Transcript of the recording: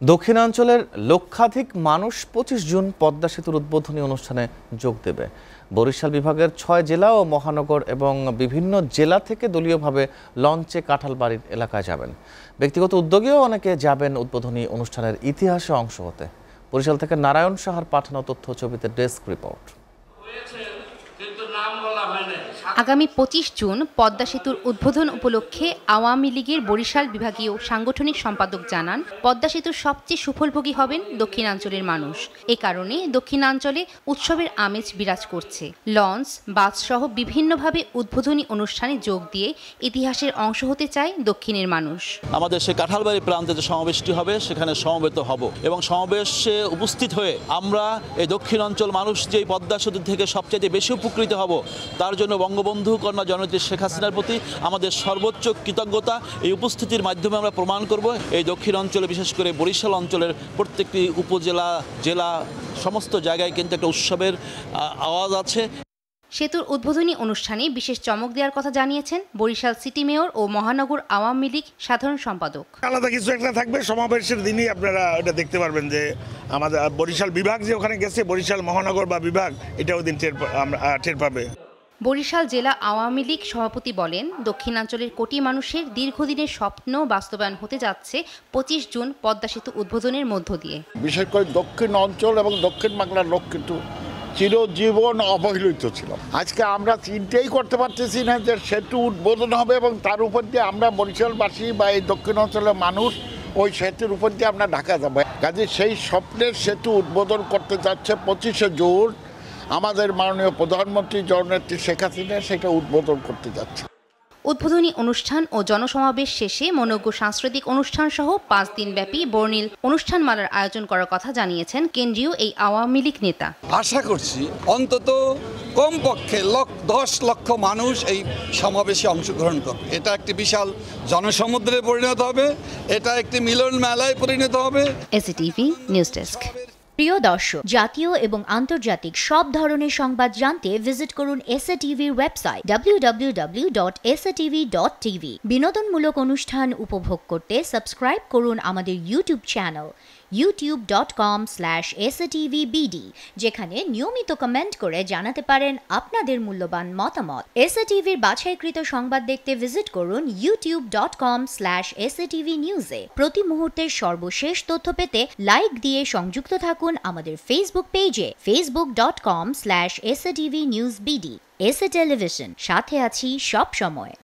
দক্ষিণাঞ্চলের লক্ষাধিক মানুষ পঁচিশ জুন পদ্মা সেতুর উদ্বোধনী অনুষ্ঠানে যোগ দেবে। বরিশাল বিভাগের ছয় জেলা ও মহানগর এবং বিভিন্ন জেলা থেকে দলীয়ভাবে লঞ্চে কাঁঠালবাড়ির এলাকায় যাবেন। ব্যক্তিগত উদ্যোগেও অনেকে যাবেন উদ্বোধনী অনুষ্ঠানের ইতিহাসে অংশ হতে। বরিশাল থেকে নারায়ণ সাহার পাঠানো তথ্য ছবিতে ডেস্ক রিপোর্ট। আগামী পঁচিশ জুন পদ্মা সেতুর উদ্বোধন উপলক্ষে আওয়ামী লীগের বরিশাল বিভাগীয় সাংগঠনিক সম্পাদক জানান পদ্মা সেতুর সবচেয়ে সুফলভোগী হবেন দক্ষিণাঞ্চলের মানুষ। এ কারণে দক্ষিণাঞ্চলে উৎসবের আমেজ বিরাজ করছে। লঞ্চ বাস সহ বিভিন্নভাবে উদ্বোধনী অনুষ্ঠানে যোগ দিয়ে ইতিহাসের অংশ হতে চায় দক্ষিণের মানুষ। আমাদের সেই কাঁঠালবাড়ি প্রান্তে যে সমাবেশটি হবে সেখানে সমবেত হব এবং সমাবেশে উপস্থিত হয়ে আমরা এই দক্ষিণ অঞ্চল মানুষ যে পদ্মা সেতু থেকে সবচেয়ে বেশি উপকৃত হব তার জন্য বঙ্গবন্ধু কন্যা জননেত্রী শেখ হাসিনার প্রতি আমাদের সর্বোচ্চ কৃতজ্ঞতা। এই উপস্থিতির মাধ্যমে আমরা প্রমাণ করব এই দক্ষিণ অঞ্চলে বিশেষ করে বরিশাল অঞ্চলের প্রত্যেকটি উপজেলা জেলা সমস্ত জায়গায় কিন্তু একটা উৎসবের আওয়াজ আছে। সেতুর উদ্বোধনী অনুষ্ঠানে বিশেষ চমক দেওয়ার কথা জানিয়েছেন বরিশাল সিটি মেয়র ও মহানগর আওয়ামী লীগ সাধারণ সম্পাদক। আলাদা কিছু একটা থাকবে সমাবেশের দিনই আপনারা এটা দেখতে পারবেন যে আমাদের বরিশাল বিভাগ যে ওখানে গেছে বরিশাল মহানগর বা বিভাগ এটা ওই দিন টের আমরা টের পাবে। বরিশাল জেলা আওয়ামী লীগ সভাপতি বলেন, দক্ষিণাঞ্চলের কোটি মানুষের দীর্ঘদিনের স্বপ্ন বাস্তবায়ন হতে যাচ্ছে পঁচিশ জুন পদ্মা সেতু উদ্বোধনের মধ্য দিয়ে। বিশেষ করে দক্ষিণ অঞ্চল এবং দক্ষিণ বাংলার লোক কিন্তু চিরজীবন অবহেলিত ছিল। আজকে আমরা চিন্তাই করতে পারতেছি না যে সেতু উদ্বোধন হবে এবং তার উপর দিয়ে আমরা বরিশালবাসী বা এই দক্ষিণ অঞ্চলের মানুষ ওই সেতুর উপর দিয়ে আমরা ঢাকা যাব। কাজে সেই স্বপ্নের সেতু উদ্বোধন করতে যাচ্ছে পঁচিশে জুন। আমাদের মাননীয় প্রধানমন্ত্রী জননেত্রী শেখ হাসিনা সেটা উদ্বোধন করতে যাচ্ছে। উদ্বোধনী অনুষ্ঠান ও জনসমাবেশ শেষে মনোজ্ঞ সাংস্কৃতিক অনুষ্ঠান সহ পাঁচ দিনব্যাপী বর্ণিল অনুষ্ঠানমালার আয়োজন করার কথা জানিয়েছেন কেন্দ্রীয় এই আওয়ামী লীগ নেতা। আশা করছি অন্তত কমপক্ষে লক্ষ দশ লক্ষ মানুষ এই সমাবেশে অংশগ্রহণ করবে। এটা একটি বিশাল জনসমুদ্রে পরিণত হবে এটা একটি মিলন মেলায় পরিণত হবে। SATV news desk. প্রিয় দর্শক, জাতীয় এবং আন্তর্জাতিক সব ধরনের সংবাদ জানতে ভিজিট করুন এসএ টিভির ওয়েবসাইট www.satv.tv বিনোদনমূলক অনুষ্ঠান উপভোগ করতে সাবস্ক্রাইব করুন আমাদের ইউটিউব চ্যানেল slash satvbd যেখানে নিয়মিত কমেন্ট করে জানাতে পারেন আপনাদের মূল্যবান মতামত। এসএটিভির বাছাইকৃত সংবাদ দেখতে ভিজিট করুন youtube.com slash satv নিউজে প্রতি মুহূর্তের সর্বশেষ তথ্য পেতে লাইক দিয়ে সংযুক্ত থাকুন আমাদের ফেসবুক পেজে facebook.com slash satv news BD SA television সাথে আছি সব সময়।